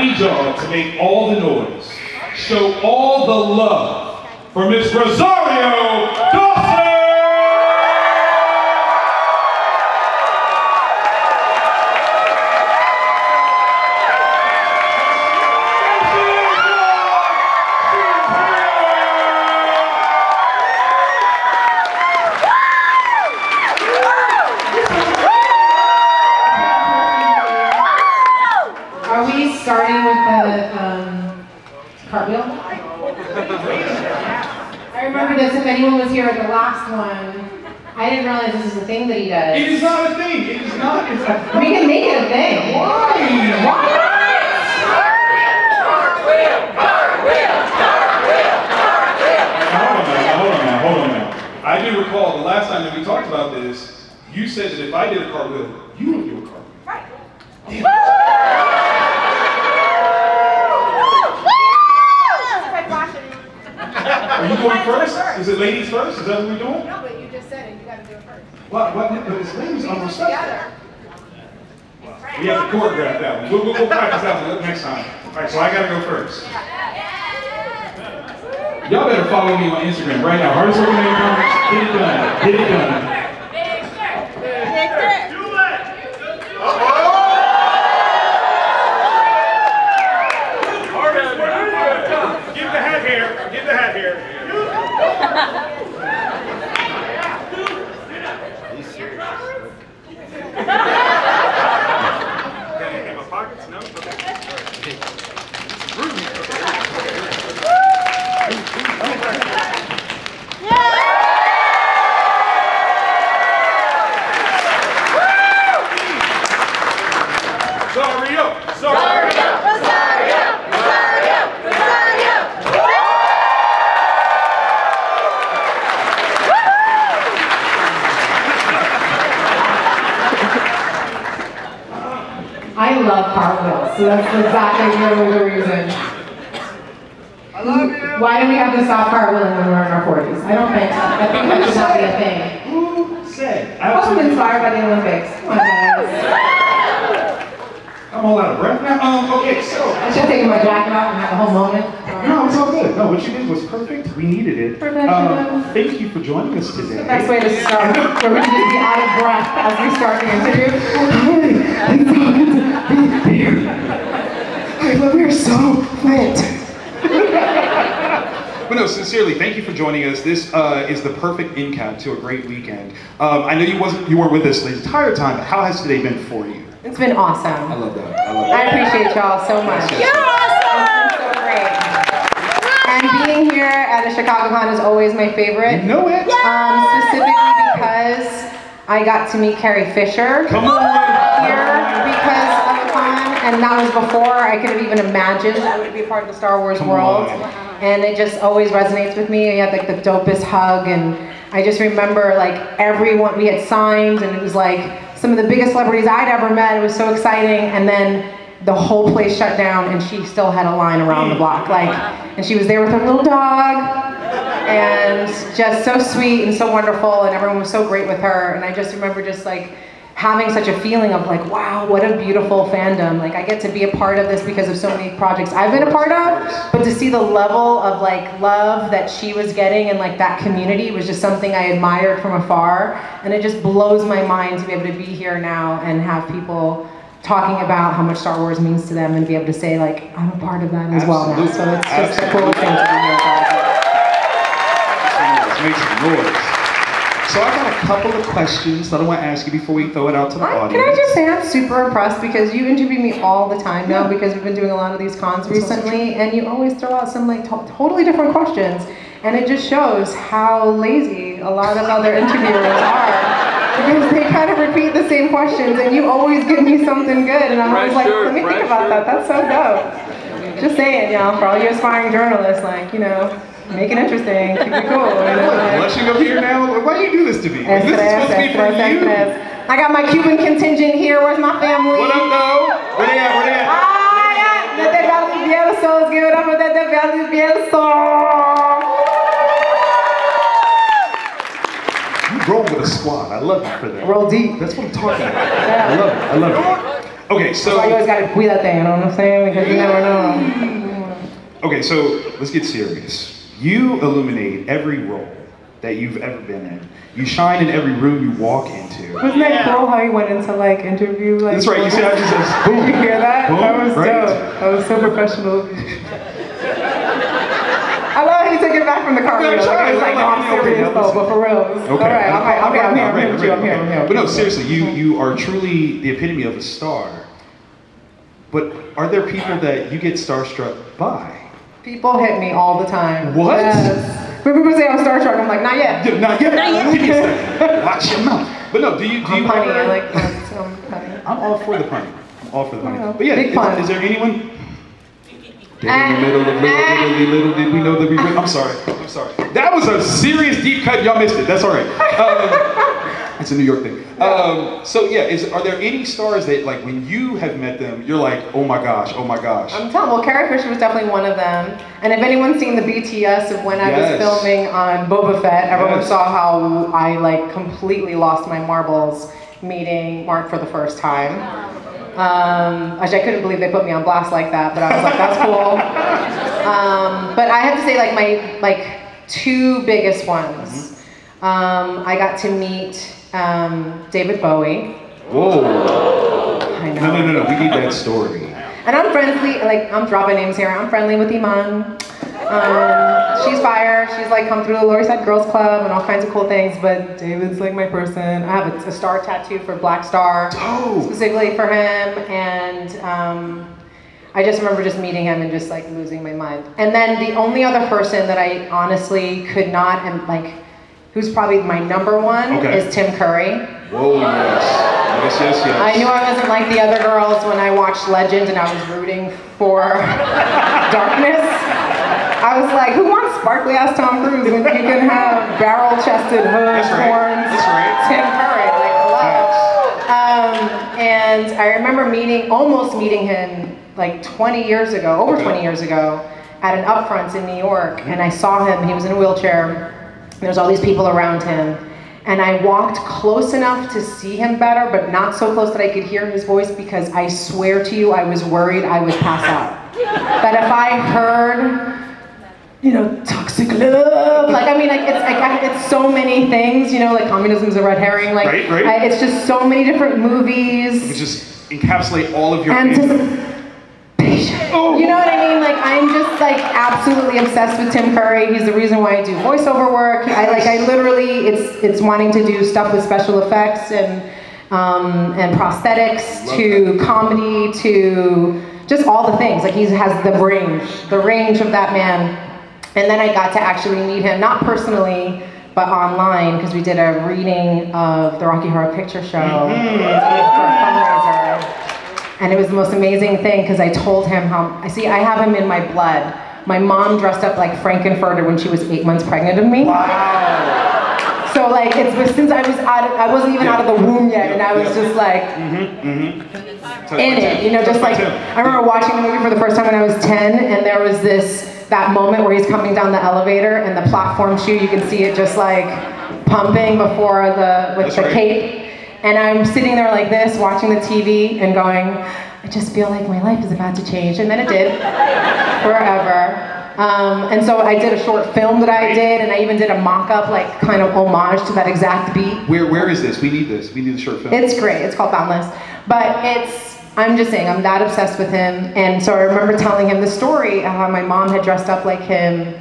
Need y'all to make all the noise, show all the love for Miss Rosario last one, I didn't realize this is a thing that he does. is not a thing. It is not. It's a, We can make it a thing. why? Why Hold on now, hold on now, hold on now. I do recall the last time that we talked about this, you said that if I did a cartwheel, you Is it ladies first? Is that what we're doing? No, but you just said it, you gotta do it first. What, what, but it's ladies, I'm. Together. We have to choreograph that one. We'll, we'll, we'll practice that one next time. All right, so I gotta go first. Y'all better follow me on Instagram right now. Hardest working in. Get it done. Get it done. Give the hat here. Give the hat here. In my pockets? No? Okay. Sorry, sorry. I love cartwheels, so that's exactly really the reason. I love you. Why do we have to stop cartwheeling when we're in our 40s? I don't think, I think that should not be a thing. Who said? I wasn't inspired by the Olympics. Come on, guys. I'm all out of breath now. Um, okay, so. I should have taken my jacket off and had the whole moment. No, it's all good. No, what you did was perfect. We needed it. Perfection. Um, thank you for joining us today. The best way to start, where we can just be out of breath as we start the interview. I love you're so fit. But no, sincerely, thank you for joining us. This uh, is the perfect end cap to a great weekend. Um, I know you wasn't you weren't with us the entire time, but how has today been for you? It's been awesome. I love that. I love that. I appreciate y'all so much. Yes, yes. It's been so great. And being here at a Chicago Con is always my favorite. You know it? Um, specifically because I got to meet Carrie Fisher Come on. here because of a con, and that was before I could have even imagined I would be part of the Star Wars Come world. on. And it just always resonates with me. We had like the dopest hug, and I just remember like everyone we had signed, and it was like some of the biggest celebrities I'd ever met. It was so exciting, and then the whole place shut down, and she still had a line around the block, hmm. like, and she was there with her little dog, and just so sweet and so wonderful and everyone was so great with her. And i just remember just like having such a feeling of like wow what a beautiful fandom. Like i get to be a part of this because of so many projects i've been a part of but to see the level of like love that she was getting and like that community was just something i admired from afar. And it just blows my mind to be able to be here now and have people talking about how much Star Wars means to them and be able to say like I'm a part of that as well now. So it's just a cool thing to be here. with you. Let's make some noise. So I got a couple of questions that I want to ask you before we throw it out to the I, audience. can I just say I'm super impressed because you interview me all the time now because we've been doing a lot of these cons recently and you always throw out some like to- totally different questions and it just shows how lazy a lot of other interviewers are because they kind of repeat the same questions and you always give me something good and I'm always like let me think about that that's so dope just saying y'all for all you aspiring journalists like you know make it interesting keep it cool you know, like- Blushing up here now? Why do you do this to me? Like, this is supposed to be for you. I got my Cuban contingent here. Where's my family? What up, though? Where they at? Where they at? Ah, yeah. Desde Valley Bielso. Let's give it up for Desde Valley Bielso. You roll squad. I love you for that. Roll deep. That's what I'm talking about. I love it. I love it. Okay, So you always gotta squeeze that thing, you know what I'm saying? Because you never know. okay, so let's get serious. You illuminate every role that you've ever been in. You shine in every room you walk into. Wasn't that cool how you went into like interview like That's right. You see, I just said, boom. Did you hear that? Boom, that was right. dope. That was so professional. I love how you took it back from the car. Yeah, Like, try it was it. like, no, I'm serious though, but for real. Okay. All right, all right, okay, I'm here, I'm here, with you, I'm here, I'm here. But no, seriously, you you are truly the epitome of a star. But are there people that you get starstruck by? People hit me all the time. What? Yes. When people say I'm starstruck, I'm like, not yet. Yeah, Not yet. Give me a second. Watch your mouth. But no, do you do I'm you punny, ever? I like puns, I'm. I'm all for the punny. I'm all for the punny. But yeah, big is, pun. is there anyone? The middle of little did we know that we were. I'm sorry. I'm sorry. That was a serious deep cut. Y'all missed it. That's all right. Um, it's a New York thing. Um, so yeah, is are there any stars that like when you have met them, you're like, oh my gosh, oh my gosh. I'm telling. Well, Carrie Fisher was definitely one of them. And if anyone's seen the BTS of when I Yes. was filming on Boba Fett, everyone Yes. saw how I like completely lost my marbles meeting Mark for the first time. Um, actually, I couldn't believe they put me on blast like that, but I was like, that's cool. Um, but I have to say, like my like two biggest ones. Um, I got to meet um, David Bowie. Whoa. I know. No, no, no, no. We need that story. And I'm friendly, like I'm dropping names here. I'm friendly with Iman. Um, she's fire. She's like come through the Lower East Side Girls Club and all kinds of cool things. But David's like my person. I have a, a star tattoo for Black Star, specifically for him. And um, I just remember just meeting him and just like losing my mind. And then the only other person that I honestly could not and like, who's probably my number one Okay. is Tim Curry. Whoa, yes. Yes, yes, yes. I knew I wasn't like the other girls when I watched Legend and I was rooting for darkness. I was like, who wants sparkly ass Tom Cruise when you can have barrel chested hoods, That's right. horns, right. Tim Curry? Like, hello. Um, and I remember meeting, almost meeting him like 20 years ago, over 20 years ago, at an upfront in New York. And I saw him, he was in a wheelchair. There was all these people around him. And I walked close enough to see him better, but not so close that I could hear his voice because I swear to you, I was worried I would pass out. that if I heard, you know, toxic love, like I mean, like it's like I, it's so many things, you know, like communism's a red herring, like Right, right. I- it's just so many different You movies just encapsulate all of your. anticipation. You know what I mean? Like I'm just like absolutely obsessed with Tim Curry. He's the reason why I do voiceover work. I like I literally it's it's wanting to do stuff with special effects and um, and prosthetics Love to comedy to just all the things. Like he has the range, the range of that man. And then I got to actually meet him, not personally, but online because we did a reading of the Rocky Horror Picture Show mm-hmm. for a fundraiser. And it was the most amazing thing because I told him how I see I have him in my blood. My mom dressed up like Frank-N-Furter when she was eight months pregnant of me. Wow. So like it's but since I was out of, I wasn't even out of the womb yet, and I was just like mm-hmm, mm-hmm. in it, you know, just like I remember watching the movie for the first time when I was 10, and there was this that moment where he's coming down the elevator and the platform shoe, you can see it just like pumping before the with That's the right. cape. And I'm sitting there like this, watching the TV and going, I just feel like my life is about to change. And then it did, forever. Um, and so I did a short film that I did, and I even did a mock-up, like kind of homage to that exact beat. Where where is this? We need this. We need the short film. It's great. It's called Boundless. But it's, I'm just saying, I'm that obsessed with him. And so I remember telling him the story of how my mom had dressed up like him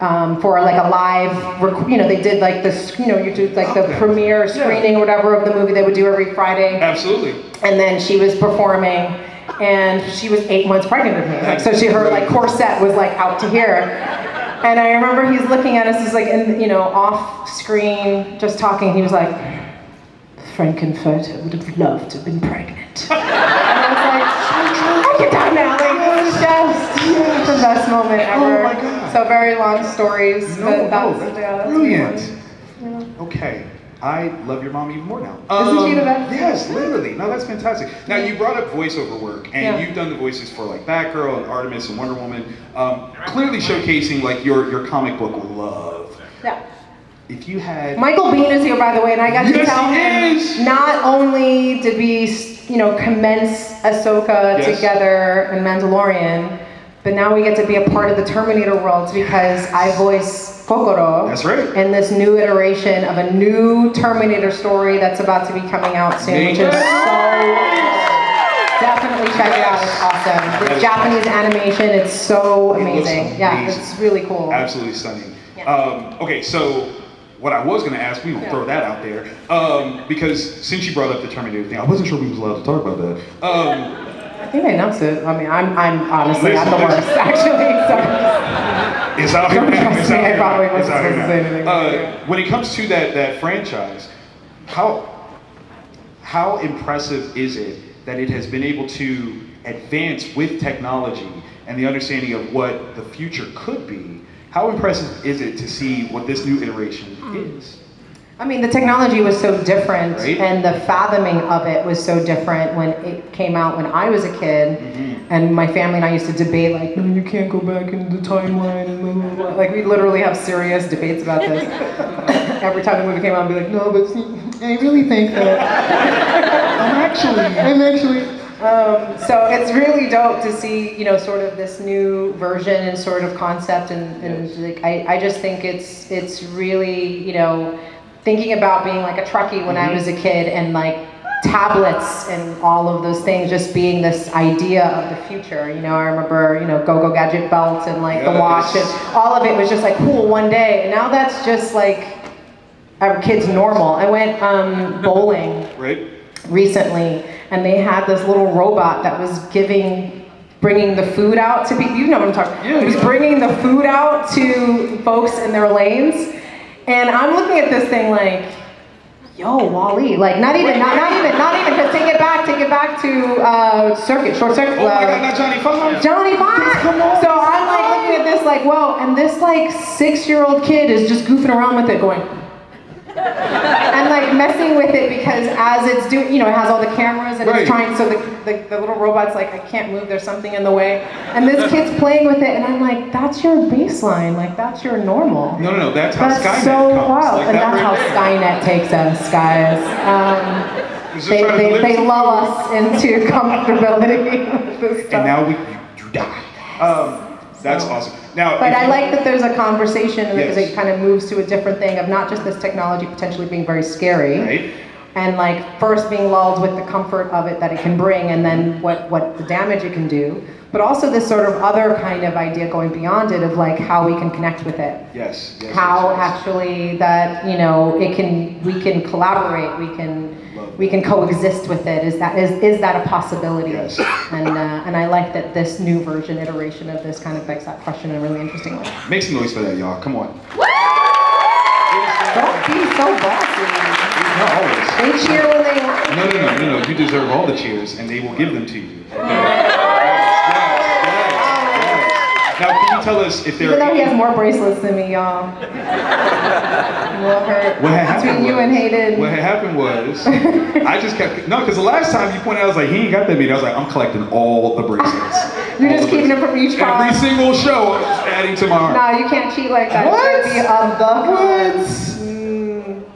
um, for like a live, you know, they did like this, you know, you do like the Okay. premiere Yeah. screening or whatever of the movie they would do every Friday Absolutely. and then she was performing and she was eight months pregnant with me like so she her like corset was like out to here and i remember he's looking at us he's like in, you know off screen just talking he was like Frank-N-Furter would have loved to have been pregnant and i was like i can die now like it was just the best moment ever Oh my God. so very long stories No, but no, that's, that's yeah, that's brilliant. one. Okay. I love your mom even more now. Isn't she the best? Yes, literally. No, that's fantastic. Now you brought up voiceover work, and Yeah. you've done the voices for like Batgirl and Artemis and Wonder Woman, um, clearly showcasing like your your comic book love. yeah if you had Michael Biehn is here, by the way, and I got to tell him is. not only did we, you know, commence Ahsoka Yes. together and Mandalorian, but now we get to be a part of the Terminator world because I voice Kokoro. That's right. In this new iteration of a new Terminator story that's about to be coming out soon, which is so. Definitely check it out. It's awesome. The Japanese animation, it's so It looks amazing. Yeah, it's really cool. absolutely stunning. Yeah. Um, okay, so what I was going to ask, we will Yeah. throw that out there um, because since you brought up the Terminator thing, I wasn't sure we was allowed to talk about that. Um, I think I announced it. I mean, I'm, I'm honestly at the worst, actually. So. It's out here now. It's out here now. It's out here anything. now. Uh, when it comes to that that franchise, how how impressive is it that it has been able to advance with technology and the understanding of what the future could be? How impressive is it to see what this new iteration Hmm. is? I mean, the technology was so different, Right. and the fathoming of it was so different when it came out when I was a kid. Mm-hmm. And my family and I used to debate, like, no, you can't go back in the timeline, and blah, blah, blah. Like, we literally have serious debates about this. Every time the movie came out, I'd be like, no, but see, I really think that. I'm actually, I'm actually. Um, so it's really dope to see, you know, sort of this new version and sort of concept, and, and like, I, I just think it's it's really, you know, thinking about being like a Trekkie when I was a kid and like tablets and all of those things just being this idea of the future. You know, I remember, you know, Go Go Gadget belts and like the watch and all of it was just like cool one day, and now that's just like our kids normal. I went um, bowling Right? Recently and they had this little robot that was giving bringing the food out to people you know what i'm talking Yeah, it was bringing the food out to folks in their lanes and i'm looking at this thing like yo WALL-E like not even not, not even not even because take it back take it back to uh, circuit short circuit Oh my uh, God, not Johnny Five. Johnny Five. So I'm like looking at this like, whoa, and this like six-year-old kid is just goofing around with it, going. And like messing with it because as it's doing, you know, it has all the cameras and Right. it's trying. So the, the the little robot's like, I can't move. There's something in the way. And this kid's playing with it, and I'm like, that's your baseline. Like that's your normal. No, no, no. That's how That's Skynet so comes. wild, Like and that that's how right there. Skynet takes us, guys. Um, they, they, they lull us into comfortability. with this stuff. And now we, you, you die. Um, that's awesome. Now, But I you- like that there's a conversation because Yes. it kind of moves to a different thing of not just this technology potentially being very scary, Right? And like first being lulled with the comfort of it that it can bring, and then what what the damage it can do, but also this sort of other kind of idea going beyond it of like how we can connect with it, Yes. yes how yes, yes. actually that you know it can we can collaborate, we can. We can coexist with it. Is that is, is that a possibility? Yes. And uh, and I like that this new version, iteration of this kind of begs that question in a really interesting way. Make some noise for that, y'all. Come on. Don't be so bossy. Not always. They cheer when they want. No, no, no, no, no. You deserve all the cheers, and they will give them to you. Yes, yes, yes, yes. Now, can you tell us if there Even though he has more bracelets than me, y'all. What happened Between you and Hayden. What had happened was, I just kept no, because the last time you pointed out, I was like, he ain't got that many. I was like, I'm collecting all the bracelets. You're All just keeping it from each car. Every single show, I'm just adding to my arm. No, you can't cheat like that. What? Be of the What?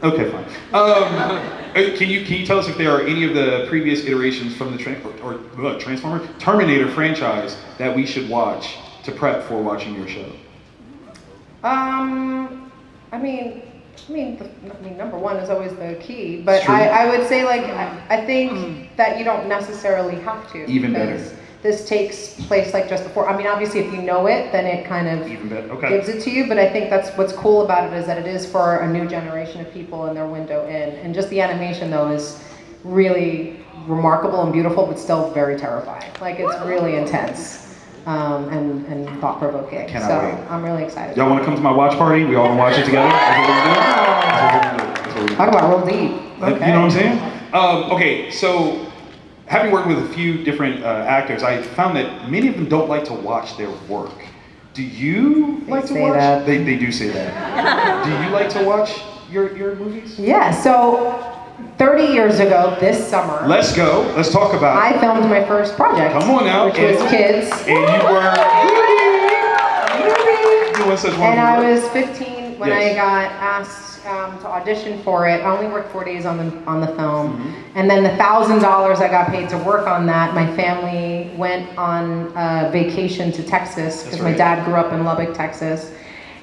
Mm. Okay, fine. Um, uh, can you can you tell us if there are any of the previous iterations from the tran or, or uh, Transformer Terminator franchise that we should watch to prep for watching your show? Um, I mean, I mean, the, I mean, number one is always the key, but I, I would say like I, I think that you don't necessarily have to. Even better. This takes place like just before. I mean, obviously, if you know it, then it kind of Even better. Okay. gives it to you. But I think that's what's cool about it is that it is for a new generation of people and their window in. And just the animation though is really remarkable and beautiful, but still very terrifying. Like it's really intense. Um, and, and thought provoking. So wait. I'm really excited. Y'all want to come to my watch party? We all want to watch it together. That's what we're doing. That's what we're. That's what. Talk about real deep. Okay. You know what I'm saying? Um, okay, so having worked with a few different uh, actors, I found that many of them don't like to watch their work. Do you They like to say watch? that. They, they do say that. do you like to watch your, your movies? Yeah, so 30 years ago this summer, Let's go. Let's talk about. I filmed my first project. Come on now. Which was kids. and you were doing such wonderful And I was 15, when Yes. I got asked um, to audition for it, I only worked four days on the on the film, Mm-hmm. and then the thousand dollars I got paid to work on that, my family went on a vacation to Texas because my dad grew up in Lubbock, Texas.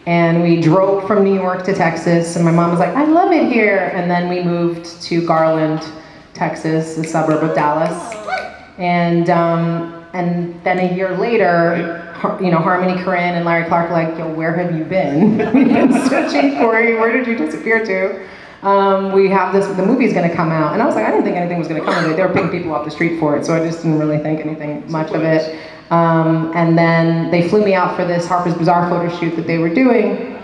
And we drove from New York to Texas, and my mom was like, I love it here. And then we moved to Garland, Texas, a suburb of Dallas. And um, and then a year later, Har- you know, Harmony Korine and Larry Clark like, yo, where have you been? We've been searching for you. Where did you disappear to? Um, we have this, the movie's gonna come out. And I was like, I didn't think anything was gonna come of it. They were picking people off the street for it, so I just didn't really think anything much of it. Um, and then they flew me out for this Harper's Bazaar photo shoot that they were doing.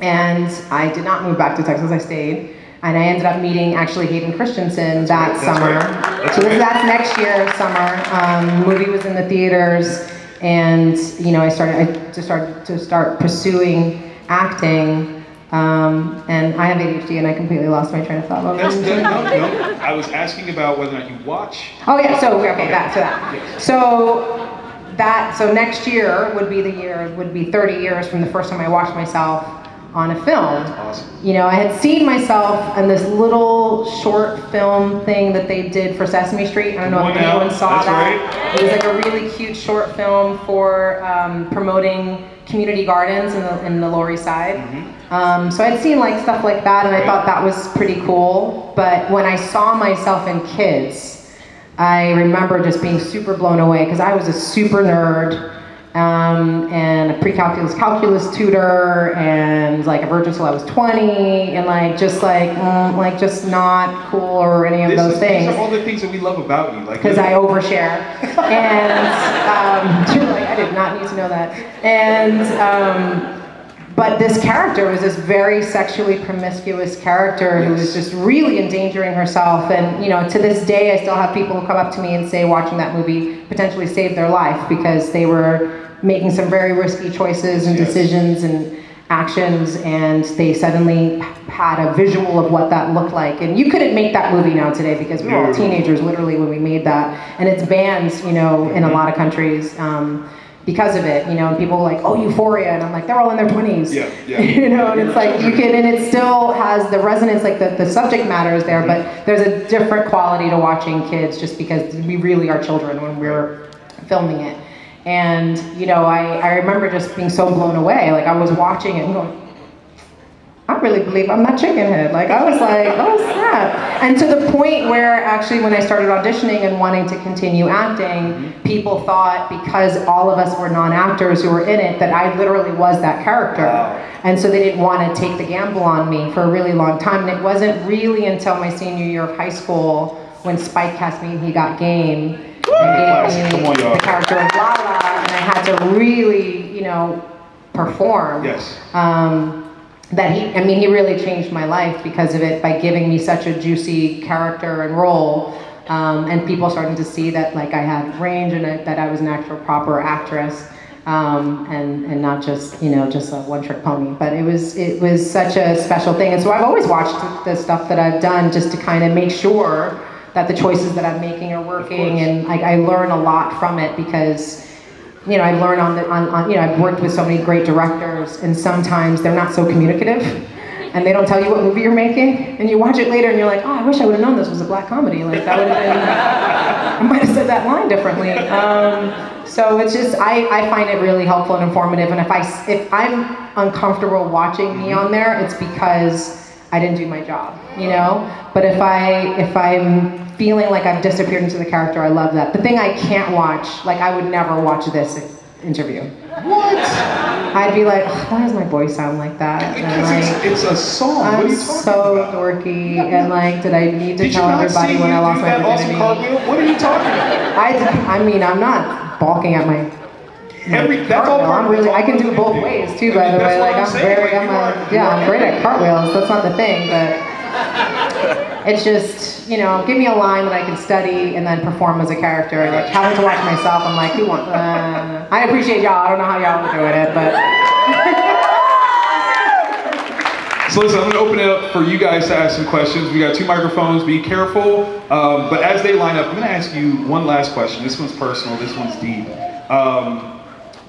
And I did not move back to Texas, I stayed. And I ended up meeting actually Hayden Christensen that right, that's summer. right. That's so right. that's next year, summer. Um, movie was in the theaters, and you know, I started. I just started to start pursuing acting. Um, and I have ADHD, and I completely lost my train of thought. That's, I no, no. I was asking about whether or not you watch. Oh yeah, so okay, that so that. So that so next year would be the year would be 30 years from the first time I watched myself on a film. Awesome. You know, I had seen myself in this little short film thing that they did for Sesame Street. I don't know if on now, anyone saw that's that. It was like a really cute short film for um, promoting community gardens in the, in the Lower East Side. Um, so I'd seen like stuff like that, and I thought that was pretty cool. But when I saw myself in kids, I remember just being super blown away because I was a super nerd um, and a pre-calculus calculus tutor and like a virgin till I was 20 and like just like mm, like just not cool or any of This those is- things These are all the things that we love about you. Like because I overshare. And um, you're I did not need to know that. And um, but this character was this very sexually promiscuous character who was just really endangering herself. And you know, to this day, I still have people who come up to me and say, watching that movie potentially saved their life because they were making some very risky choices and Yes. decisions and actions and they suddenly had a visual of what that looked like. And you couldn't make that movie now today because we were all teenagers literally when we made that. And it's banned you know in a lot of countries. Um, because of it you know and people like oh euphoria and i'm like they're all in their 20s Yeah, yeah. you know and it's like you can and it still has the resonance like the, the subject matter is there but mm-hmm. there's a different quality to watching kids just because we really are children when we're filming it. And you know I, I remember just being so blown away like i was watching it and going I really believe I'm that chicken head. Like I was like, oh snap. And to the point where actually when I started auditioning and wanting to continue acting, people thought because all of us were non-actors who were in it that I literally was that character. And so they didn't want to take the gamble on me for a really long time. And it wasn't really until my senior year of high school when Spike cast me and he got game and gave me the character of Lala and I had to really, you know, perform Yes. um, that he, I mean, he really changed my life because of it by giving me such a juicy character and role. Um, and people starting to see that like I had range and I, that I was an actual proper actress. Um, and, and not just, you know, just a one trick pony, but it was, it was such a special thing. And so I've always watched the stuff that I've done just to kind of make sure that the choices that I'm making are working and like I learn a lot from it because you know, I've learned on the, on, on, you know, I've worked with so many great directors, and sometimes they're not so communicative, and they don't tell you what movie you're making, and you watch it later, and you're like, oh, I wish I would have known this was a black comedy. Like that would have been, I might have said that line differently. Um, so it's just, I, I find it really helpful and informative, and if I, if I'm uncomfortable watching me on there, it's because I didn't do my job, you know. But if I, if I'm feeling like I've disappeared into the character, I love that. The thing I can't watch, like I would never watch this interview. What? I'd be like, "Ugh, why does my voice sound like that? Like, it's, it's a song. what are I'm you talking so about? dorky, and like, did I need to Did tell everybody when I lost my virginity? What are you talking about? I, I mean, I'm not balking at my. Every, that's all part I'm really, I can do it both ways too. I By mean, the way, like I'm I'm very, like, I'm a, yeah, I'm great at cartwheels. That's not the thing, but it's just, you know, give me a line that I can study and then perform as a character. Like having to watch myself, I'm like, who want? Uh, I appreciate y'all. I don't know how y'all are doing it, but. So listen, I'm going to open it up for you guys to ask some questions. We got two microphones. Be careful. Um, but as they line up, I'm going to ask you one last question. This one's personal. This one's deep. Um,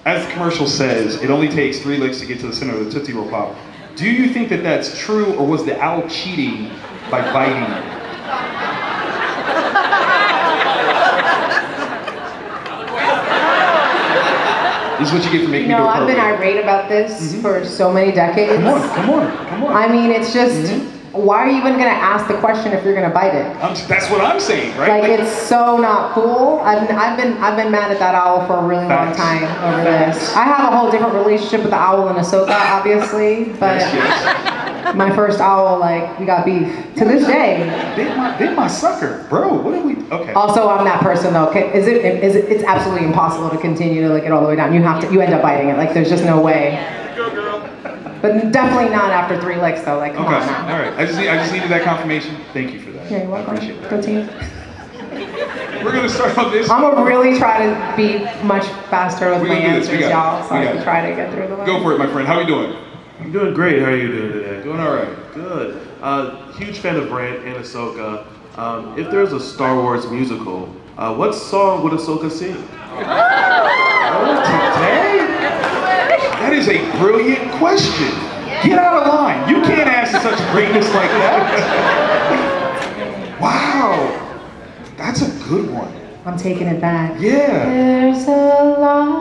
as the commercial says, it only takes three licks to get to the center of the Tootsie Roll Pop. Do you think that that's true, or was the owl cheating by biting you? This is what you get for making You me do know, a I've been irate about this mm-hmm. for so many decades. Come on, come on, come on. I mean, it's just, mm-hmm. Why are you even gonna ask the question if you're gonna bite it? I'm, that's what I'm saying, right? Like it's so not cool. I've, I've been I've been mad at that owl for a really long time over this. I have a whole different relationship with the owl and Ahsoka, obviously, but Yes, yes. my first owl, like we got beef to this day. Bit my, bit my sucker, bro. What are we? Okay. Also, I'm that person though. Can- Is it is it? It's absolutely impossible to continue to like it all the way down. You have to. You end up biting it. Like there's just no way. But definitely not after three licks though. Like come Okay. on All now. right. I just need, I just needed that confirmation. Thank you for that. Yeah, you're I welcome. appreciate that. Go team. We're gonna start on this. I'm gonna really try to be much faster with We my gonna do this. We answers, y'all, so I got can it. try to get through the line. Go for it, my friend. How are you doing? I'm doing great. How are you doing today? Doing all right. Good. Uh, huge fan of Brand and Ahsoka. Um, if there's a Star Wars musical, uh, what song would Ahsoka sing? oh, Today? That is a brilliant question. Get out of line. You can't ask such greatness like that. Wow. That's a good one. I'm taking it back. Yeah. There's a lot.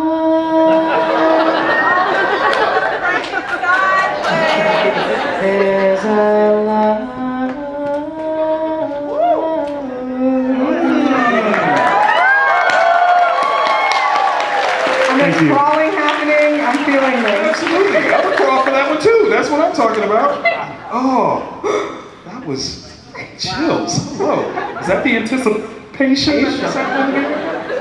What I'm talking about. Oh, that was chills. Whoa. Is that the anticipation? that's happening?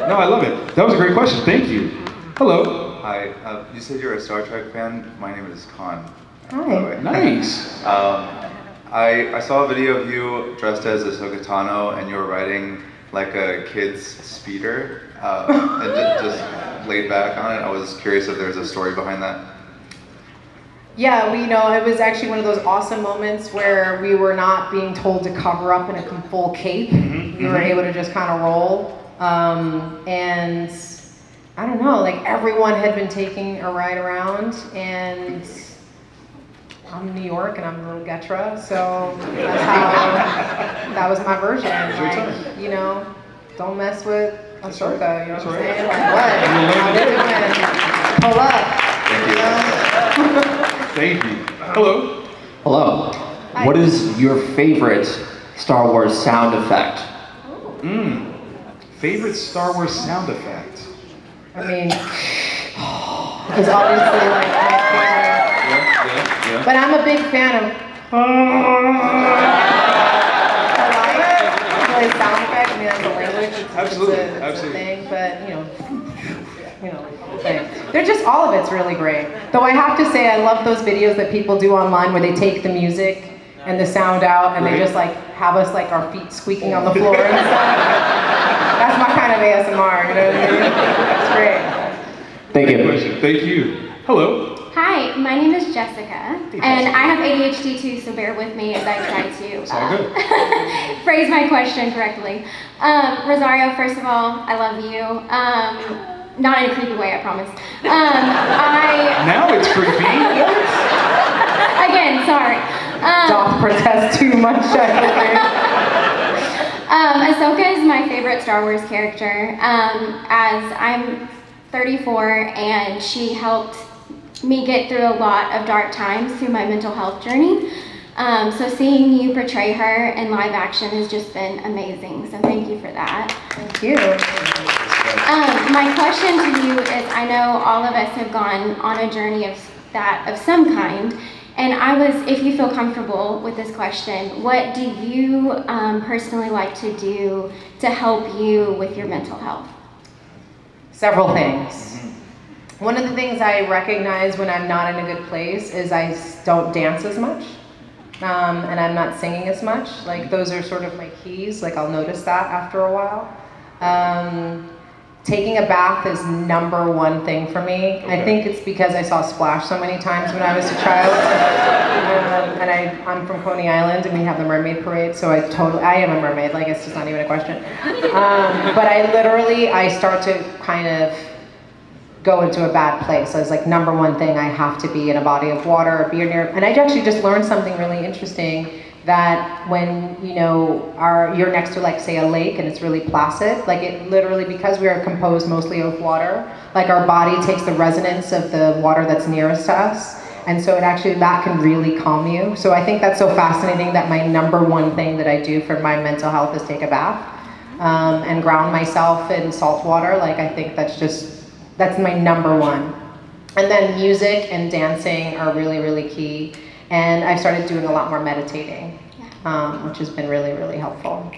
No, I love it. That was a great question. Thank you. Hello. Hi, uh, you said you're a Star Trek fan. My name is Khan. Hi. by the way. Nice. um, I, I saw a video of you dressed as Ahsoka Tano and you were riding like a kid's speeder uh, and just, just laid back on it. I was curious if there's a story behind that. Yeah, we know it was actually one of those awesome moments where we were not being told to cover up in a full cape. we were able to just kind of roll. Um, and I don't know, like everyone had been taking a ride around, and I'm in New York and I'm a little Getra, so that's how that was my version. Like, you know, don't mess with Ahsoka, you know what I'm saying? Like, what? How they doing? Pull up. Thank you. Thank you. Hello. Hello. What is your favorite Star Wars sound effect? Mm. Favorite Star Wars sound effect? I mean, it's obviously like my favorite. Yeah, yeah, yeah. But I'm a big fan of. I like the sound effect. I mean, that's a language. It's, Absolutely, it's a, it's absolutely. a thing. But you know, you know, thing. They're just all of it's really great. Though I have to say, I love those videos that people do online where they take the music and the sound out, and they just like have us like our feet squeaking on the floor and stuff. That's my kind of ASMR. You know what I mean? It's great. Thank you. question. Thank you. Hello. Hi, my name is Jessica, and I have ADHD too, so bear with me as I try to uh, phrase my question correctly. Um, Rosario, first of all, I love you. Um, not in a creepy way, I promise. Um, I Now it's creepy. again, sorry. Um, Doth protest too much. I Um, Ahsoka is my favorite Star Wars character, um, as I'm 34 and she helped me get through a lot of dark times through my mental health journey. Um, so seeing you portray her in live action has just been amazing. So thank you for that. Thank you. Um, my question to you is, I know all of us have gone on a journey of that of some kind, and I was, if you feel comfortable with this question, what do you um, personally like to do to help you with your mental health? Several things. One of the things I recognize when I'm not in a good place is I don't dance as much. Um, and I'm not singing as much. Like those are sort of my keys. Like I'll notice that after a while. Um, taking a bath is number one thing for me. I think it's because I saw Splash so many times when I was a child. Um, and I, I'm from Coney Island and we have the mermaid parade, so I totally, I am a mermaid, like it's just not even a question. Um, but I literally, I start to kind of go into a bad place. I was like, number one thing, I have to be in a body of water, be near, and I actually just learned something really interesting that when you know are you're next to like say a lake and it's really placid like it literally because we are composed mostly of water like our body takes the resonance of the water that's nearest to us. And so it actually that can really calm you. So i think that's so fascinating that my number one thing that i do for my mental health is take a bath um, and ground myself in salt water. Like i think that's just that's my number one. And then music and dancing are really really key and I've started doing a lot more meditating, um, which has been really, really helpful.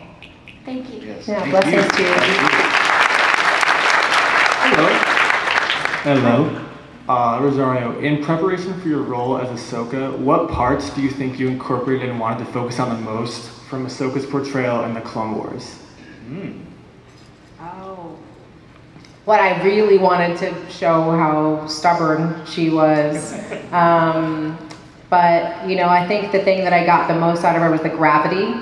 Thank you. Yes. Yeah, Thank blessings you. to you. Hello. Hello. Uh, Rosario, in preparation for your role as Ahsoka, what parts do you think you incorporated and wanted to focus on the most from Ahsoka's portrayal in the Clone Wars? Oh. What I really wanted to show how stubborn she was. Um, but, you know, I think the thing that I got the most out of her was the gravity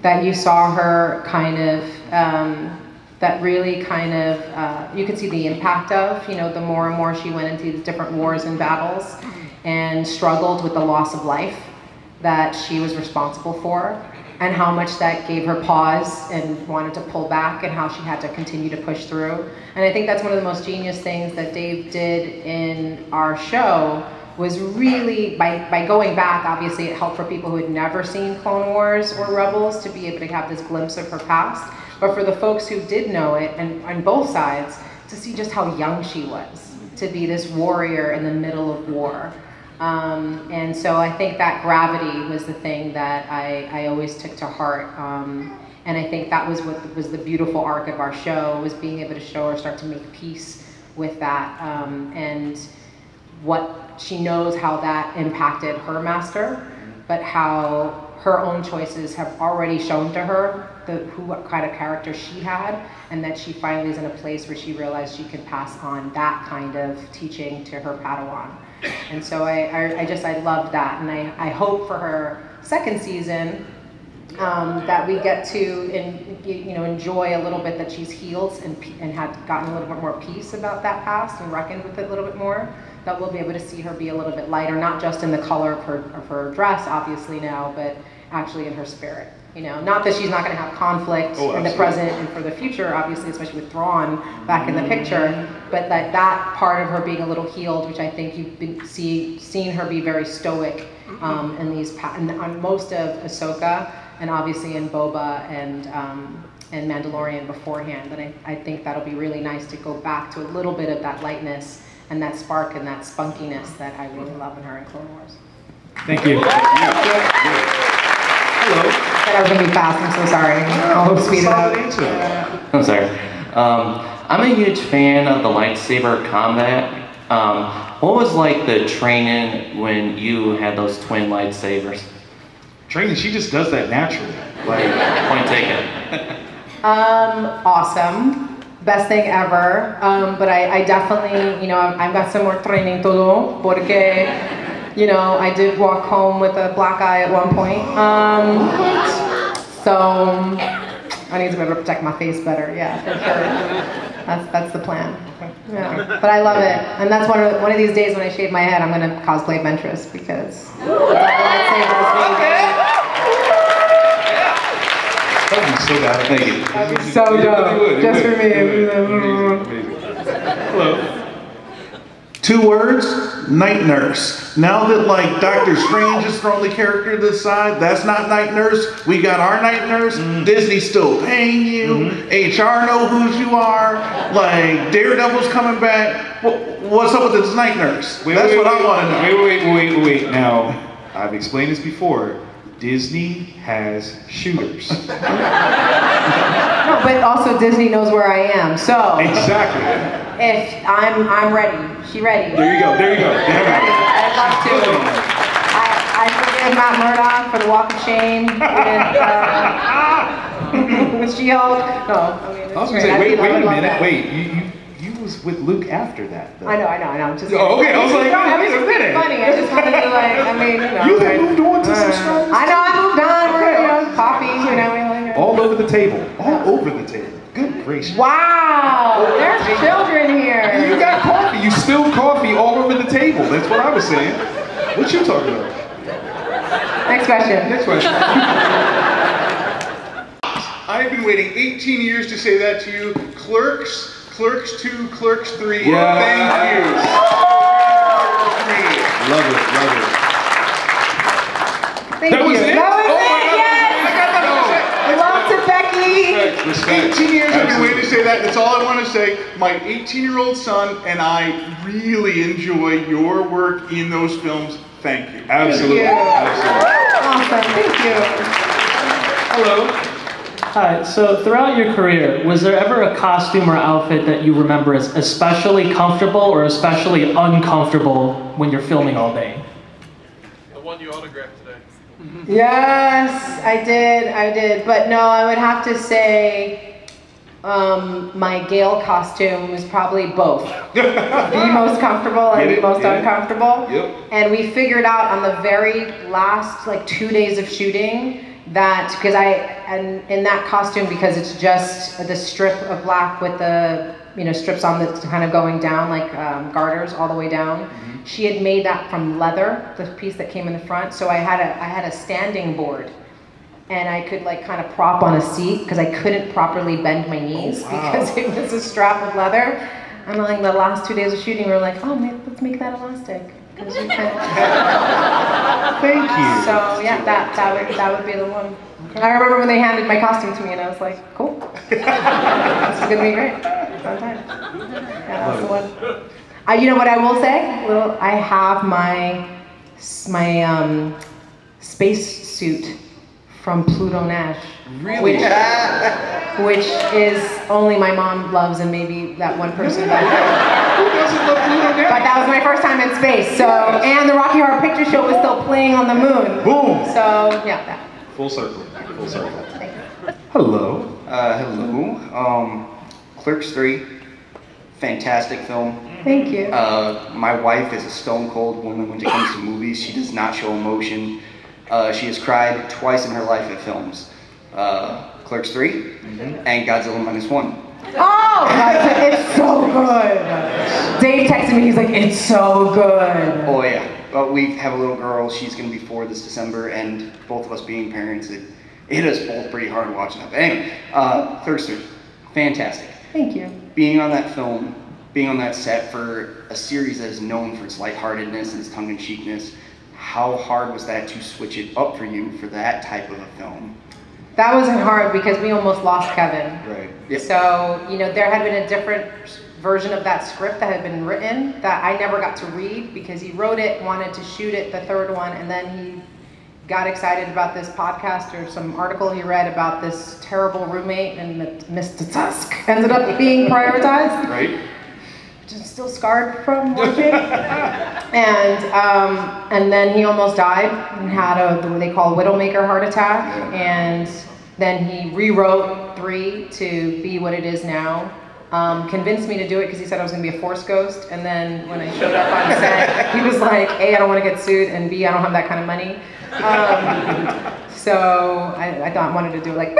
that you saw her kind of, um, that really kind of, uh, you could see the impact of, you know, the more and more she went into these different wars and battles and struggled with the loss of life that she was responsible for and how much that gave her pause and wanted to pull back and how she had to continue to push through. And I think that's one of the most genius things that Dave did in our show was really by, by going back obviously it helped for people who had never seen clone wars or rebels to be able to have this glimpse of her past but for the folks who did know it and on both sides to see just how young she was to be this warrior in the middle of war um, and so I think that gravity was the thing that I, I always took to heart. Um, and I think that was what was the beautiful arc of our show was being able to show her start to make peace with that um, and what she knows how that impacted her master, but how her own choices have already shown to her the who what kind of character she had, and that she finally is in a place where she realized she could pass on that kind of teaching to her Padawan. And so I, I, I just I loved that, and I, I hope for her second season um, that we get to in, you know enjoy a little bit that she's healed and and had gotten a little bit more peace about that past and reckoned with it a little bit more. That we'll be able to see her be a little bit lighter, not just in the color of her of her dress, obviously now, but actually in her spirit. You know, not that she's not going to have conflict Oh, in the present and for the future, obviously, especially with Thrawn back in the picture, but that that part of her being a little healed, which I think you've been see, seen her be very stoic um, in these in, on most of Ahsoka, and obviously in Boba and um, and Mandalorian beforehand. And I, I think that'll be really nice to go back to a little bit of that lightness and that spark and that spunkiness that I really love in her in Clone Wars. Thank you. Hello. Said I was gonna be fast. I'm so sorry. I'll speed it up. Answer. I'm sorry. Um, I'm a huge fan of the lightsaber combat. Um, what was like the training when you had those twin lightsabers? Training, she just does that naturally. Like, point taken. Um, awesome. Best thing ever. Um, but I, I definitely, you know, I've, got some more training to do porque, you know, I did walk home with a black eye at one point. Um, so I need to be able to protect my face better. Yeah, for sure. That's that's the plan. Yeah, but I love it, and that's one of one of these days when I shave my head, I'm gonna cosplay Ventress because. That would be so bad. Thank you. That'd so dope. Just for me. Amazing. Hello. Two words, night nurse. Now that like Doctor Strange is thrown the character to the side, that's not night nurse. We got our night nurse. Mm-hmm. Disney's still paying you. HR know who you are. Like Daredevil's coming back. What's up with this night nurse? Wait, that's wait, what wait, I want to know. Wait, wait, wait, wait. Now, I've explained this before. Disney has shooters. No, but also Disney knows where I am. So exactly. if I'm I'm ready, she ready. There you go. There you go. There ready. you go. I'd love to. I, I forgive Matt Murdock for the walk of shame with, uh, with She-Hulk. No, I mean I was gonna say, wait, wait a minute. Wait, you, you was with Luke after that. Though. I know, I know, I know. I'm Just Oh, okay, I was like, I wait was a just being funny. I just wanted to like, I mean, you know. You had moved on to some Uh, strong I know, I moved on. We're, Okay, you know, coffee, you know. like- All over the table. All over the table. Good gracious. Wow, there's children here. You got coffee. You spilled coffee all over the table. That's what I was saying. What you talking about? Next question. Next question. I've been waiting 18 years to say that to you. Clerks, Clerks 2, Clerks 3. Yeah. Thank you. Love it. Love it. Thank That you. was it? That was Oh my it. God. Yes. Love to Becky. Respect. Respect. 18 years I've been waiting to say that. That's all I want to say. My 18 year old son and I really enjoy your work in those films. Thank you. Absolutely. you. Absolutely. Awesome. Thank you. Hello. Hi, so throughout your career, was there ever a costume or outfit that you remember as especially comfortable or especially uncomfortable when you're filming all day? The one you autographed today. Yes, I did. I did. But no, I would have to say um, my Gail costume was probably both. the most comfortable and Get the most get uncomfortable. Yep. And we figured out on the very last like two days of shooting that because I and in that costume because it's just the strip of black with the you know strips on that's kind of going down like um, garters all the way down. She had made that from leather, the piece that came in the front. So I had a I had a standing board and I could like kind of prop on a seat because I couldn't properly bend my knees because it was a strap of leather. And like the last two days of shooting, we were like, oh, maybe let's make that elastic. you can- Thank you. So yeah, that that would that would be the one. I remember when they handed my costume to me, and I was like, cool, this is gonna be great. Fun time. Yeah, that's the one. Uh, you know what I will say? Little, I have my my um, space suit from Pluto Nash. Really? Which, which is only my mom loves and maybe that one person back. Who doesn't love Pluto now? But that was my first time in space, so and the Rocky Horror Picture Show was still playing on the moon. Boom. So yeah, that. Full circle. Full circle. Hello. Uh, hello. Um, Clerks 3, fantastic film. Thank you. Uh, my wife is a stone cold woman when it comes to movies. She does not show emotion. Uh, she has cried twice in her life at films. Uh, Clerks 3 and Godzilla Minus 1. Oh, that's, it's so good. Dave texted me. He's like, it's so good. Oh yeah, but we have a little girl. She's gonna be four this December, and both of us being parents, it, it hit us both pretty hard watching that. But anyway, uh, Clerks 3, fantastic. Thank you. being on that film, being on that set for a series that is known for its lightheartedness and its tongue-in-cheekness, how hard was that to switch it up for you for that type of a film? That wasn't hard because we almost lost Kevin. Right. Yeah. So, you know, there had been a different version of that script that had been written that I never got to read because he wrote it, wanted to shoot it, the third one, and then he got excited about this podcast or some article he read about this terrible roommate and Mr. Tusk ended up being prioritized. Right? Still scarred from watching. and um, and then he almost died and had a what they call a widowmaker heart attack. And then he rewrote three to be what it is now. Um, convinced me to do it because he said I was going to be a force ghost. And then when I showed up on set, he was like, A, I don't want to get sued, and B, I don't have that kind of money. Um, so I, I thought I wanted to do it like,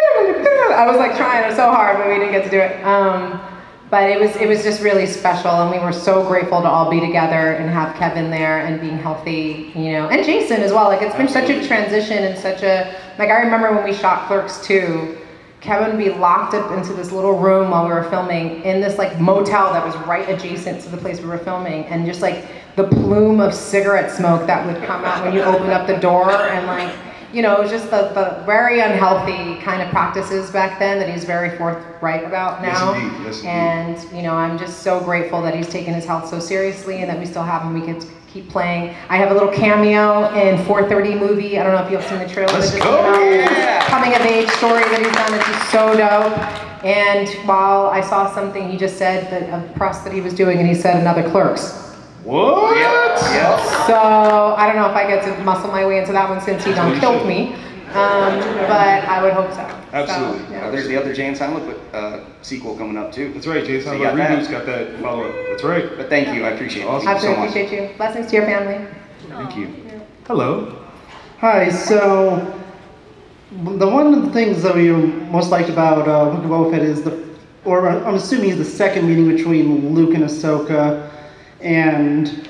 I was like trying so hard, but we didn't get to do it. Um, but it was it was just really special, and we were so grateful to all be together and have Kevin there and being healthy, you know, and Jason as well. Like it's been such a transition and such a like I remember when we shot Clerks 2, Kevin would be locked up into this little room while we were filming in this like motel that was right adjacent to the place we were filming, and just like the plume of cigarette smoke that would come out when you opened up the door and like you know, it was just the, the very unhealthy kind of practices back then that he's very forthright about Yes, now. indeed. Yes, indeed. and, you know, I'm just so grateful that he's taken his health so seriously and that we still have him. We can keep playing. I have a little cameo in 430 movie. I don't know if you've seen the trailer. Let's go. Yeah. Coming of age story that he's done. It's just so dope. And while I saw something he just said that a press that he was doing, and he said another Clerks. What? So I don't know if I get to muscle my way into that one since he done killed me, um, but I would hope so. Absolutely. So, yeah. Uh, there's the other Jay and Silent Bob uh, sequel coming up too. That's right. Jason So you Silent got that. Reboot's got that follow up. That's right. But thank you, I appreciate it. Awesome. Thank you so Absolutely much. appreciate you. Blessings to your family. Thank you. Hello. Hi, so the one of the things that we most liked about uh, Book of Boba Fett is the or I'm assuming is the second meeting between Luke and Ahsoka. And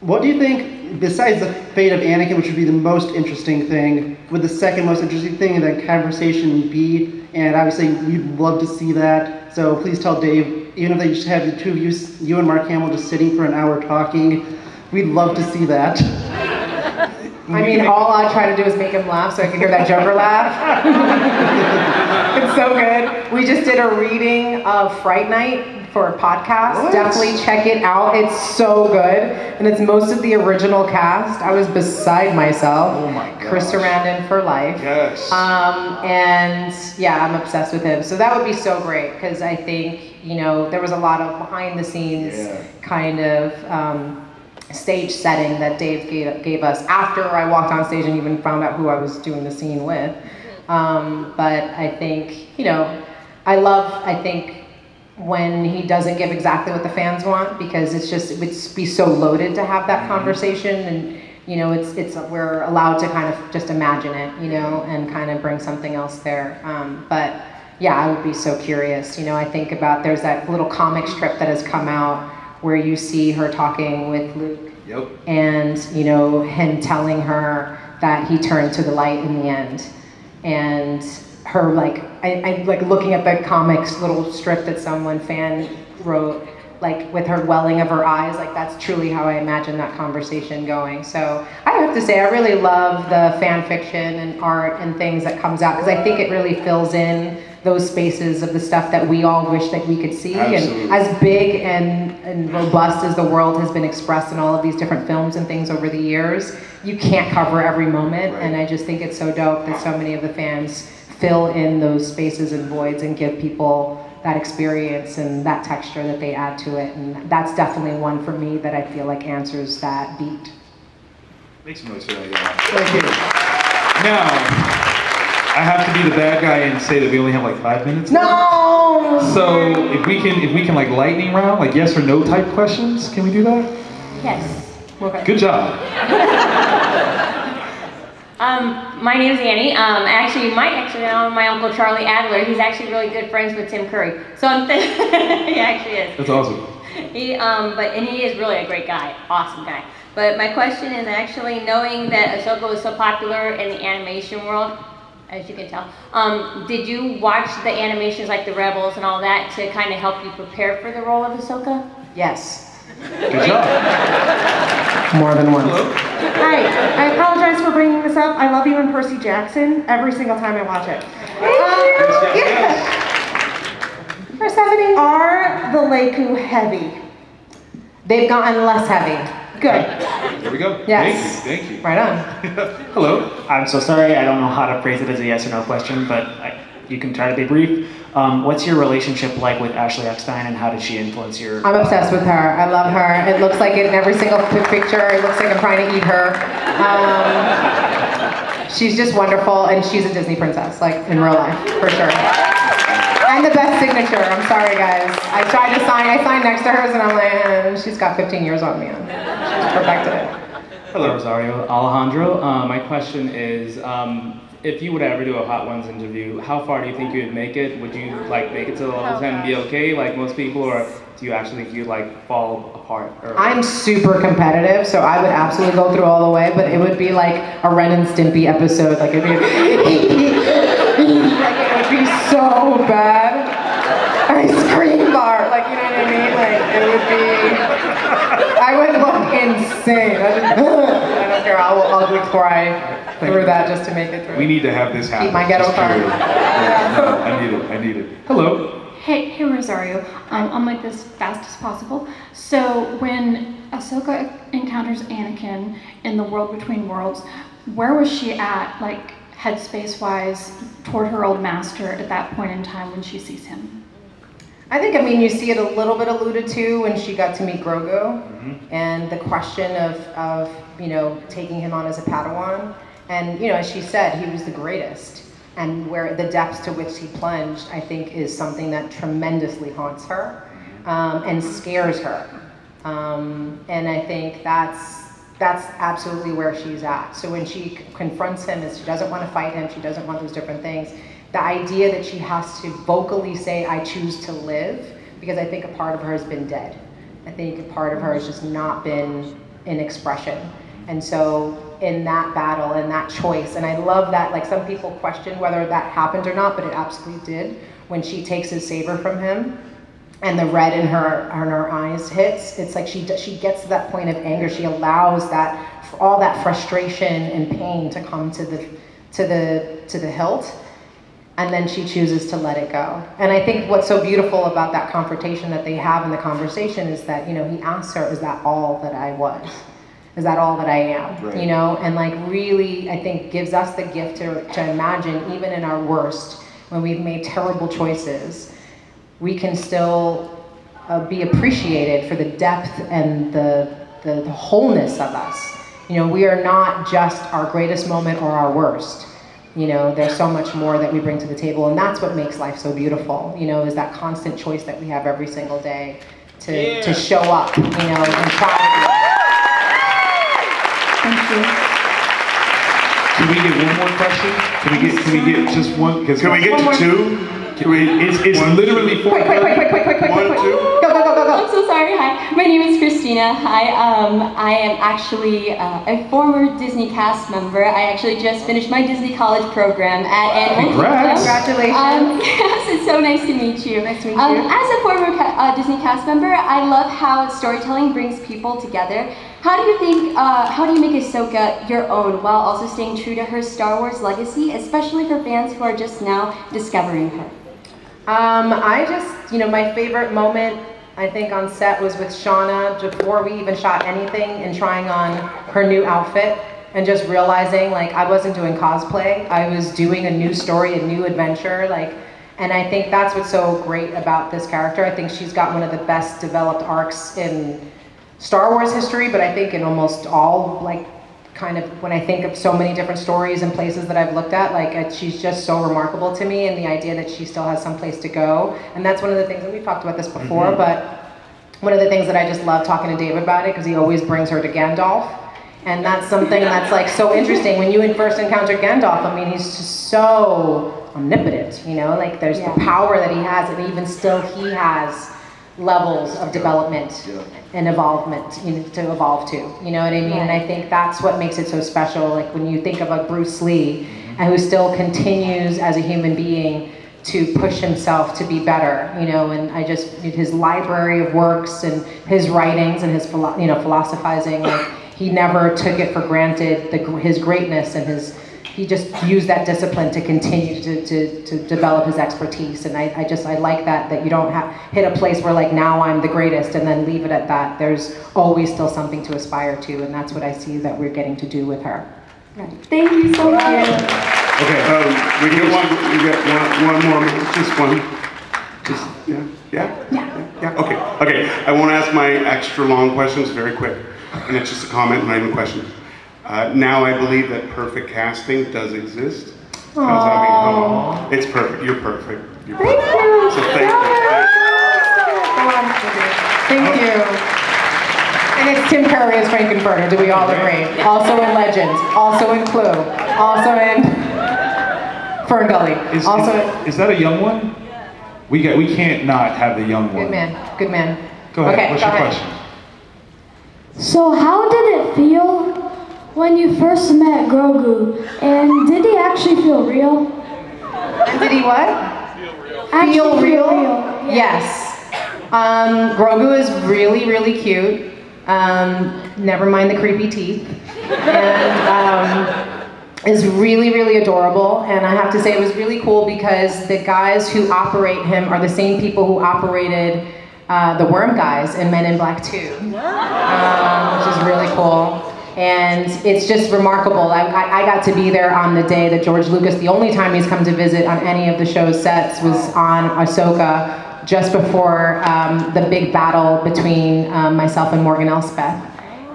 what do you think, besides the fate of Anakin, which would be the most interesting thing, would the second most interesting thing in that conversation be? And obviously, we'd love to see that. So please tell Dave, even if they just have the two of you, you and Mark Hamill, just sitting for an hour talking, we'd love to see that. I mean, all I try to do is make him laugh so I can hear that Joker laugh. it's so good. We just did a reading of Fright Night for a podcast. What? Definitely check it out. It's so good. And it's most of the original cast. I was beside myself. Oh my god. Chris Sarandon for life. Yes. Um, and yeah, I'm obsessed with him. So that would be so great because I think, you know, there was a lot of behind the scenes Yeah. kind of um, stage setting that Dave gave, gave us after I walked on stage and even found out who I was doing the scene with. Um, but I think, you know, I love, I think, when he doesn't give exactly what the fans want because it's just, it would be so loaded to have that conversation and, you know, it's, it's, we're allowed to kind of just imagine it, you know, and kind of bring something else there. Um, but yeah, I would be so curious. You know, I think about, there's that little comic strip that has come out where you see her talking with Luke Yep. and you know him telling her that he turned to the light in the end and her like I, I like looking at the comics little strip that someone fan wrote like with her welling of her eyes like that's truly how i imagine that conversation going so i have to say i really love the fan fiction and art and things that comes out because i think it really fills in those spaces of the stuff that we all wish that we could see Absolutely. and as big and, and robust as the world has been expressed in all of these different films and things over the years you can't cover every moment Right. and i just think it's so dope that so many of the fans fill in those spaces and voids and give people that experience and that texture that they add to it and that's definitely one for me that i feel like answers that beat Make some noise for that, yeah. Thank you. Now, I have to be the bad guy and say that we only have like five minutes. no So if we can, if we can like lightning round, like yes or no type questions, can we do that? Yes. okay. Good job. Um, my name's Annie. Um, actually, you might actually know my uncle Charlie Adler. He's actually really good friends with Tim Curry. So I'm th- he actually is. That's awesome. He um, but and he is really a great guy, awesome guy. But my question is actually knowing that Ahsoka was so popular in the animation world, as you can tell, um, did you watch the animations like the Rebels and all that to kind of help you prepare for the role of Ahsoka? yes Good job. more than once Hi, I apologize for bringing this up. I love you and Percy Jackson every single time I watch it. Um, yeah. For 70. Are the lekku heavy? they've gotten less heavy Good. There we go. Yes. Thank you. Thank you. right on Hello. I'm so sorry, I don't know how to phrase it as a yes or no question, but I, you can try to be brief. Um, what's your relationship like with Ashley Eckstein and how did she influence your. I'm obsessed with her. I love her. It looks like it in every single picture. It looks like I'm trying to eat her. Um, she's just wonderful, and she's a Disney princess, like in real life, for sure. And the best signature. I'm sorry, guys. I tried to sign. I signed next to hers, and I'm like, eh, she's got 15 years on me. She's perfected it. Hello. Rosario. Alejandro, uh, my question is, um, if you would ever do a Hot Ones interview, how far do you think you would make it? Would you like make it to the level 10 and be okay, like most people, or do you actually think you'd like fall apart? Or I'm super competitive, so I would absolutely go through all the way, but it would be like a Ren and Stimpy episode. Like it'd be, like it would be so bad. Ice cream bar, like you know what I mean? Like it would be. I would look insane. I, just, I don't care. I'll ugly cry through that just to make it through. We need to have this happen. Keep my ghetto Just card. Yeah, no, I need it. I need it. Hello. Hey, hey Rosario. Um, I'll make this fast as possible. So when Ahsoka encounters Anakin in the world between worlds, where was she at, like headspace wise, toward her old master at that point in time when she sees him? I think, I mean, you see it a little bit alluded to when she got to meet Grogu and the question of, of, you know, taking him on as a Padawan. And, you know, as she said, he was the greatest. And where the depths to which he plunged, I think, is something that tremendously haunts her um, and scares her. Um, and I think that's that's absolutely where she's at. So when she confronts him, and she doesn't want to fight him, she doesn't want those different things. the idea that she has to vocally say, I choose to live, because I think a part of her has been dead. I think a part of her has just not been in expression. And so in that battle and that choice, and I love that, like some people question whether that happened or not, but it absolutely did. When she takes his saber from him, and the red in her in her eyes hits, it's like she she gets to that point of anger. She allows that all that frustration and pain to come to the to the to the hilt, and then she chooses to let it go. And I think what's so beautiful about that confrontation that they have in the conversation is that you know he asks her, "Is that all that I was?" Is that all that I am? Right. You know, and like really, I think gives us the gift to, to imagine, even in our worst, when we've made terrible choices, we can still uh, be appreciated for the depth and the, the, the wholeness of us. You know, we are not just our greatest moment or our worst. You know, there's so much more that we bring to the table, and that's what makes life so beautiful. You know, is that constant choice that we have every single day to, Yeah. to show up. You know, and try to be. Thank you. Can we get one more question? Can we get, can we get just one? Can we get to two? Can we, it's, it's literally four. Quick, quick, quick, quick, quick, quick, quick, One, quick. two. Go, go, go, go, go. I'm so sorry. Hi, my name is Christina. Hi, um, I am actually uh, a former Disney cast member. I actually just finished my Disney College program at Animal Congrats. Congratulations. Um, yes, it's so nice to meet you. Nice to meet um, you. As a former ca- uh, Disney cast member, I love how storytelling brings people together. How do you think? Uh, how do you make Ahsoka your own while also staying true to her Star Wars legacy, especially for fans who are just now discovering her? Um, I just, you know, my favorite moment, I think, on set was with Shawna before we even shot anything and trying on her new outfit and just realizing, like, I wasn't doing cosplay. I was doing a new story, a new adventure, like, and I think that's what's so great about this character. I think she's got one of the best developed arcs in Star Wars history, but I think in almost all, like, kind of when I think of so many different stories and places that I've looked at, like uh, she's just so remarkable to me, and the idea that she still has some place to go, and that's one of the things that we've talked about this before, Mhm. but one of the things that I just love talking to David about it because he always brings her to Gandalf, and that's something that's like so interesting when you first encounter Gandalf. I mean, he's just so omnipotent, you know, like there's Yeah. the power that he has, and even still he has levels of development and evolvement you know, to evolve to. You know what I mean? And I think that's what makes it so special. Like when you think of a Bruce Lee, and who still continues as a human being to push himself to be better. You know, and I just his library of works and his writings and his philo- you know philosophizing. Like he never took it for granted the, his greatness and his he just used that discipline to continue to, to, to develop his expertise and I, I just i like that that you don't have hit a place where like now i'm the greatest and then leave it at that there's always still something to aspire to and that's what i see that we're getting to do with her Thank you so much. Okay, um, we get one, we get one, one more, just one. Just, yeah, yeah? Yeah. Yeah, okay, okay. I won't ask my extra long questions, very quick. And it's just a comment, not even a question. Uh, now I believe that perfect casting does exist. 'Cause, I mean, come. It's perfect, you're perfect. You're perfect. So thank you. thank you and it's tim curry as Frank-N-Furter do we all agree also in legend also in clue also in FernGully Is, also is, is that a young one? We got. We can't not have the young one. good man good man Go ahead. okay What's go your ahead. question? So, how did it feel when you first met Grogu? And did he actually feel real? Did he what? Feel Actually feel real? yeah. Yes. Um, Grogu is really, really cute. Um, never mind the creepy teeth. And um, is really, really adorable. And I have to say it was really cool because the guys who operate him are the same people who operated uh, the worm guys in Men in Black 2, um, which is really cool. And it's just remarkable. I, I, I got to be there on the day that George Lucas, the only time he's come to visit on any of the show's sets, was on Ahsoka just before um, the big battle between um, myself and Morgan Elspeth.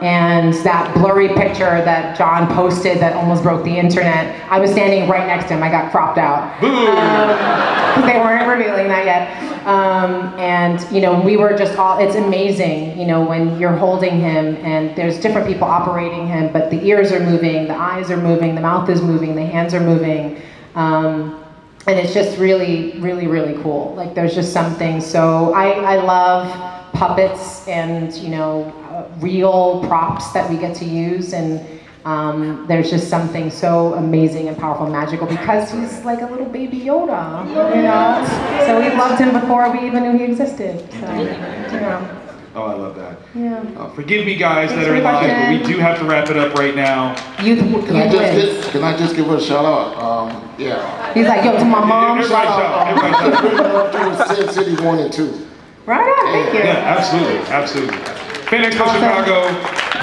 And that blurry picture that John posted that almost broke the internet, I was standing right next to him. I got cropped out. Um, they weren't revealing that yet. Um, and, you know, we were just all, it's amazing, you know, when you're holding him and there's different people operating him, but the ears are moving, the eyes are moving, the mouth is moving, the hands are moving. Um, and it's just really, really, really cool. Like there's just something. So I, I love puppets and you know uh, real props that we get to use and. Um, there's just something so amazing and powerful and magical because he's like a little baby Yoda, you know? So we loved him before we even knew he existed. So, you know. Oh, I love that. Yeah. Uh, forgive me, guys Thanks that are for the live, but we do have to wrap it up right now. Youth, Can I just get, can I just give a shout out? Um, yeah. He's like, yo, to my mom. Shout out. Everybody Sin City one and two. Right on, thank you. Yeah, absolutely, absolutely. Fan Expo Chicago,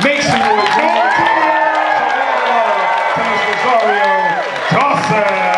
make some noise. Rosário Joseph.